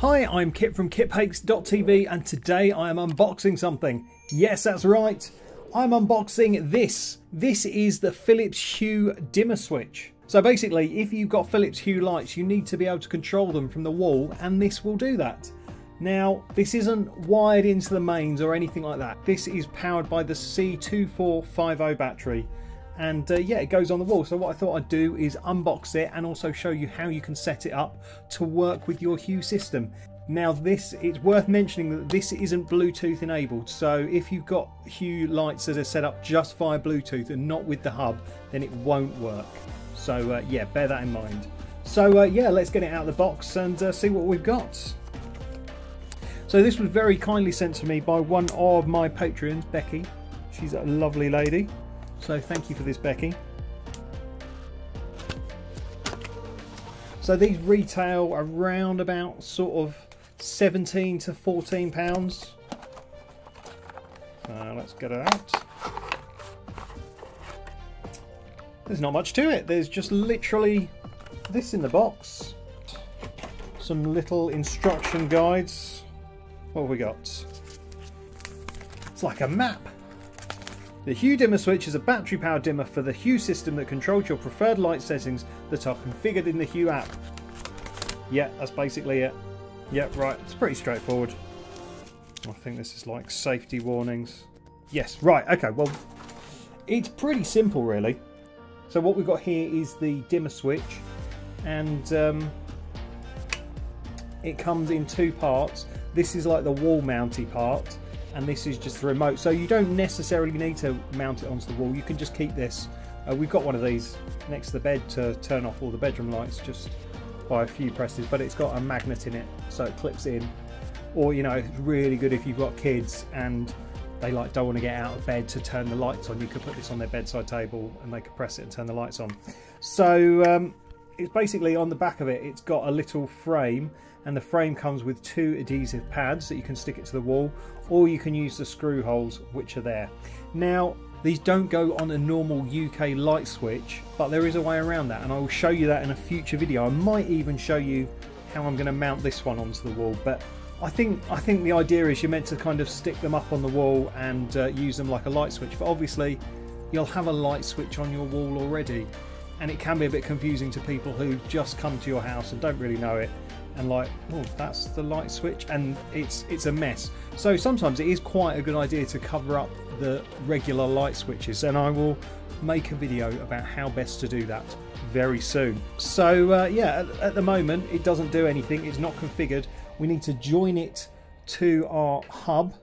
Hi, I'm Kip from KipHakes.tv and today I am unboxing something. Yes, that's right. I'm unboxing this. This is the Philips Hue dimmer switch. So basically, if you've got Philips Hue lights, you need to be able to control them from the wall and this will do that. Now, this isn't wired into the mains or anything like that. This is powered by the CR2450 battery and uh, yeah it goes on the wall. So what I thought I'd do is unbox it and also show you how you can set it up to work with your Hue system. Now this it's worth mentioning that this isn't Bluetooth enabled. So if you've got Hue lights that are set up just via Bluetooth and not with the hub then it won't work. So uh, yeah bear that in mind. So uh, yeah let's get it out of the box and uh, see what we've got. So this was very kindly sent to me by one of my patrons Becky. She's a lovely lady so thank you for this, Becky. So these retail around about sort of 17 to 14 pounds. Uh, let's get it out. There's not much to it. There's just literally this in the box. Some little instruction guides. What have we got? It's like a map. The Hue dimmer switch is a battery powered dimmer for the Hue system that controls your preferred light settings that are configured in the Hue app. Yeah, that's basically it. Yeah, right, it's pretty straightforward. I think this is like safety warnings. Yes, right, okay, well, it's pretty simple really. So what we've got here is the dimmer switch and um, it comes in two parts. This is like the wall mounty part and this is just the remote. So you don't necessarily need to mount it onto the wall. You can just keep this. Uh, we've got one of these next to the bed to turn off all the bedroom lights just by a few presses, but it's got a magnet in it so it clips in. Or, you know, it's really good if you've got kids and they like don't want to get out of bed to turn the lights on. You could put this on their bedside table and they could press it and turn the lights on. So um, it's basically on the back of it, it's got a little frame and the frame comes with two adhesive pads that you can stick it to the wall or you can use the screw holes which are there. Now these don't go on a normal UK light switch but there is a way around that and I will show you that in a future video. I might even show you how I'm going to mount this one onto the wall but I think I think the idea is you're meant to kind of stick them up on the wall and uh, use them like a light switch but obviously you'll have a light switch on your wall already and it can be a bit confusing to people who just come to your house and don't really know it and like oh that's the light switch and it's it's a mess. So sometimes it is quite a good idea to cover up the regular light switches and I will make a video about how best to do that very soon. So uh, yeah at, at the moment it doesn't do anything it's not configured. We need to join it to our hub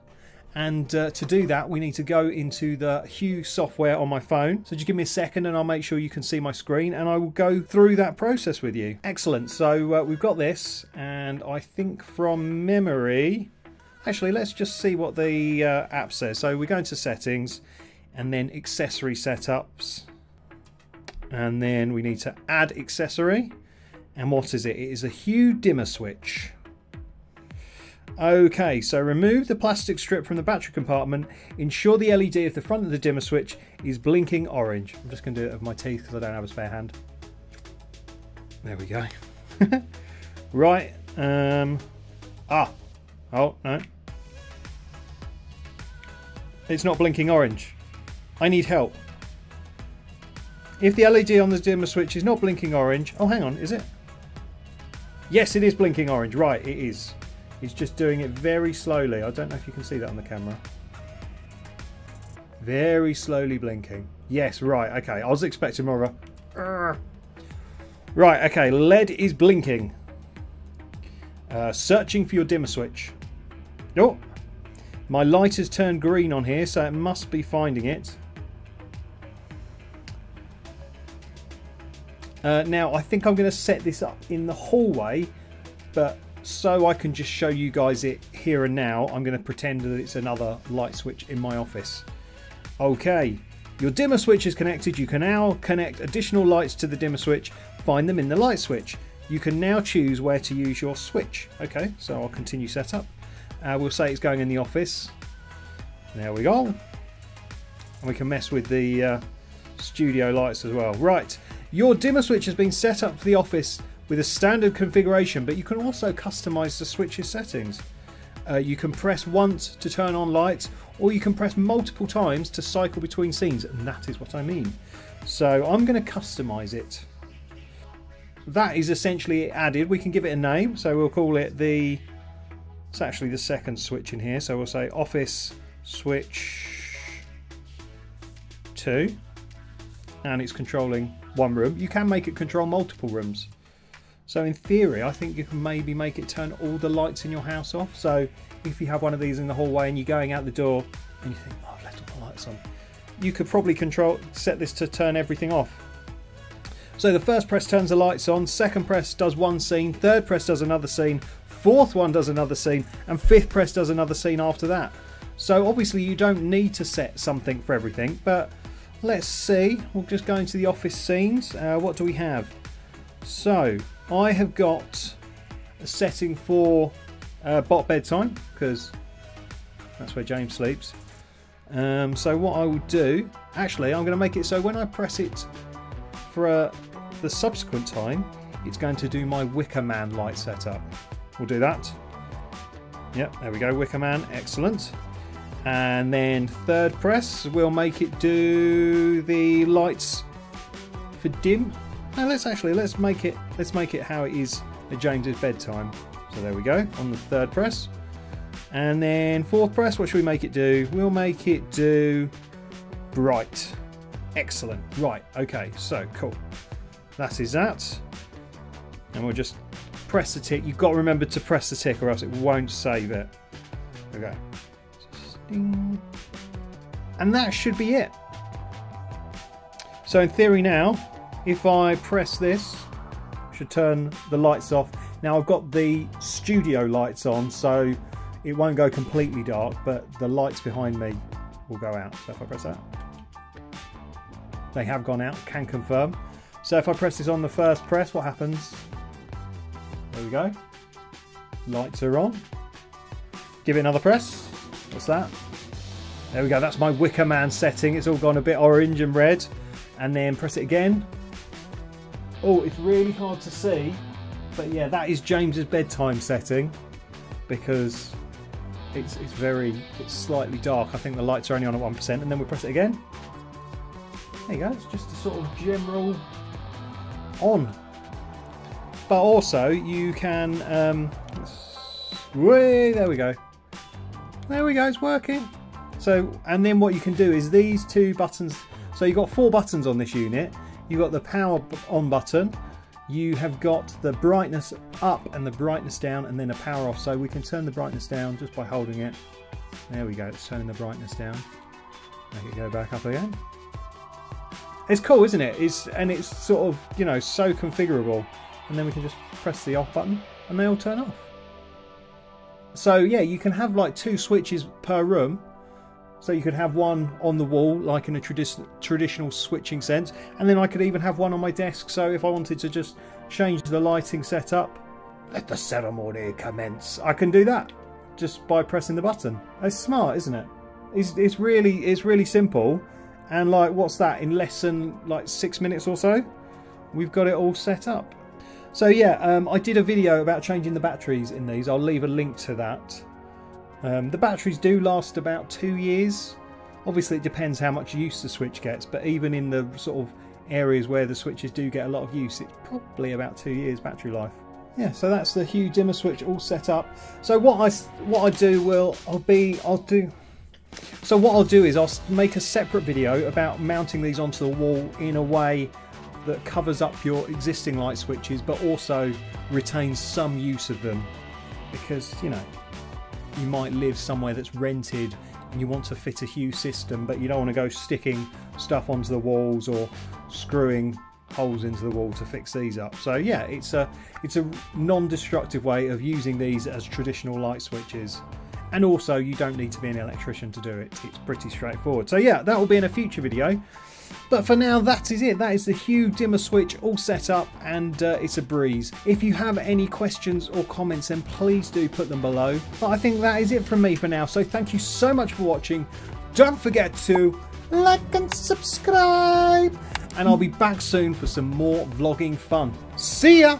and uh, to do that we need to go into the Hue software on my phone. So just give me a second and I'll make sure you can see my screen and I will go through that process with you. Excellent. So uh, we've got this and I think from memory actually let's just see what the uh, app says. So we go into settings and then accessory setups. And then we need to add accessory. And what is it? It is a Hue dimmer switch Okay, so remove the plastic strip from the battery compartment. Ensure the LED at the front of the dimmer switch is blinking orange. I'm just going to do it with my teeth because I don't have a spare hand. There we go. right. Um, ah. Oh, no. It's not blinking orange. I need help. If the LED on the dimmer switch is not blinking orange... Oh, hang on. Is it? Yes, it is blinking orange. Right, it is. He's just doing it very slowly. I don't know if you can see that on the camera. Very slowly blinking. Yes, right, okay. I was expecting more of a... Right, okay. LED is blinking. Uh, searching for your dimmer switch. Oh! My light has turned green on here, so it must be finding it. Uh, now, I think I'm going to set this up in the hallway, but so I can just show you guys it here and now, I'm going to pretend that it's another light switch in my office. Okay, your dimmer switch is connected. You can now connect additional lights to the dimmer switch, find them in the light switch. You can now choose where to use your switch. Okay, so I'll continue setup. Uh, we'll say it's going in the office. There we go. And we can mess with the uh, studio lights as well. Right, your dimmer switch has been set up for the office with a standard configuration, but you can also customize the switch's settings. Uh, you can press once to turn on lights, or you can press multiple times to cycle between scenes, and that is what I mean. So I'm going to customize it. That is essentially added. We can give it a name, so we'll call it the. It's actually the second switch in here, so we'll say Office Switch 2, and it's controlling one room. You can make it control multiple rooms. So in theory, I think you can maybe make it turn all the lights in your house off. So if you have one of these in the hallway and you're going out the door and you think, oh, I've left all the lights on, you could probably control set this to turn everything off. So the first press turns the lights on, second press does one scene, third press does another scene, fourth one does another scene, and fifth press does another scene after that. So obviously you don't need to set something for everything, but let's see. We'll just go into the office scenes. Uh, what do we have? So I have got a setting for uh, bot bedtime because that's where James sleeps. Um, so what I will do, actually, I'm going to make it so when I press it for uh, the subsequent time, it's going to do my Wicker Man light setup. We'll do that. Yep, there we go, Wicker Man, excellent. And then third press, we'll make it do the lights for dim now let's actually let's make it let's make it how it is at James's bedtime. So there we go on the third press. And then fourth press, what should we make it do? We'll make it do bright. Excellent. Right, okay, so cool. That is that. And we'll just press the tick. You've got to remember to press the tick or else it won't save it. Okay. And that should be it. So in theory now, if I press this, should turn the lights off. Now I've got the studio lights on, so it won't go completely dark, but the lights behind me will go out. So if I press that, they have gone out, can confirm. So if I press this on the first press, what happens? There we go. Lights are on. Give it another press. What's that? There we go, that's my Wicker Man setting. It's all gone a bit orange and red. And then press it again. Oh, it's really hard to see, but yeah, that is James's bedtime setting because it's it's very it's slightly dark. I think the lights are only on at one percent, and then we press it again. There you go. It's just a sort of general on. But also you can um, way there we go. There we go. It's working. So and then what you can do is these two buttons. So you've got four buttons on this unit You've got the power on button. You have got the brightness up and the brightness down and then a power off. So we can turn the brightness down just by holding it. There we go, it's turning the brightness down. Make it go back up again. It's cool, isn't it? It's And it's sort of, you know, so configurable. And then we can just press the off button and they all turn off. So yeah, you can have like two switches per room so you could have one on the wall, like in a tradi traditional switching sense, and then I could even have one on my desk. So if I wanted to just change the lighting setup, let the ceremony commence. I can do that just by pressing the button. It's smart, isn't it? It's, it's really it's really simple, and like what's that? In less than like six minutes or so, we've got it all set up. So yeah, um, I did a video about changing the batteries in these. I'll leave a link to that um, the batteries do last about two years. Obviously, it depends how much use the Switch gets, but even in the sort of areas where the Switches do get a lot of use, it's probably about two years battery life. Yeah, so that's the Hue dimmer switch all set up. So what I what I do will I'll be I'll do. So what I'll do is I'll make a separate video about mounting these onto the wall in a way that covers up your existing light switches, but also retains some use of them, because you know you might live somewhere that's rented and you want to fit a Hue system, but you don't want to go sticking stuff onto the walls or screwing holes into the wall to fix these up. So yeah, it's a it's a non-destructive way of using these as traditional light switches. And also you don't need to be an electrician to do it. It's pretty straightforward. So yeah, that will be in a future video. But for now, that is it. That is the Hue dimmer switch all set up and uh, it's a breeze. If you have any questions or comments, then please do put them below. But I think that is it from me for now. So thank you so much for watching. Don't forget to like and subscribe. And I'll be back soon for some more vlogging fun. See ya!